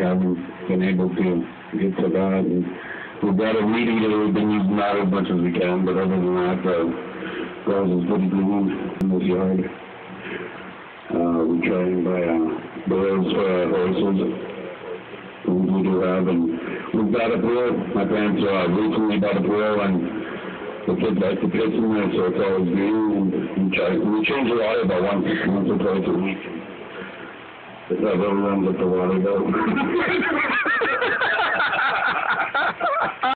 haven't been able to get to that. And we've got a meeting that we've been using that as much as we can, but other than that, uh, grass is pretty green in this yard. Uh, we try and buy, uh, burros for our horses. We do have, and we've got a pool. My parents, uh, recently bought a pool and the kids like to pitch in there, so it's always green and we try, we change the water about once, once or twice a week. If that ever runs up the water though.